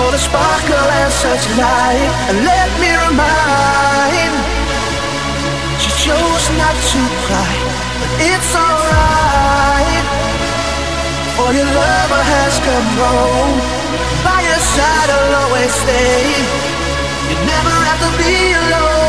for the sparkle and such light. And let me remind, she chose not to cry, but it's alright. For your lover has come home, by your side I'll always stay. You never have to be alone.